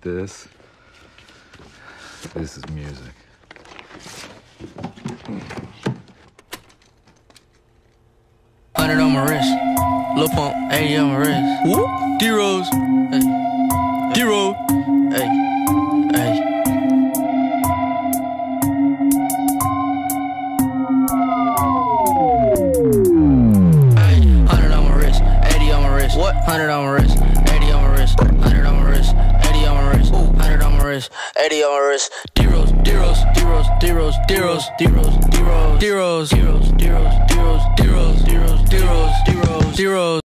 this. This is music. Hundred on my wrist. Lil Pump, 80 on my wrist. Whoop. D-Rose. Hey. D-Rose. Hey. Hey. Hey. Hundred on my wrist. 80 on my wrist. What? Hundred on my wrist. Wrist. 80 on. D-Rose. D-Rose. D-Rose. D-Rose. D-Rose. D-Rose. D-Rose. D-Rose. D-Rose. D-Rose. D-Rose. D-Rose. D-Rose. D-Rose.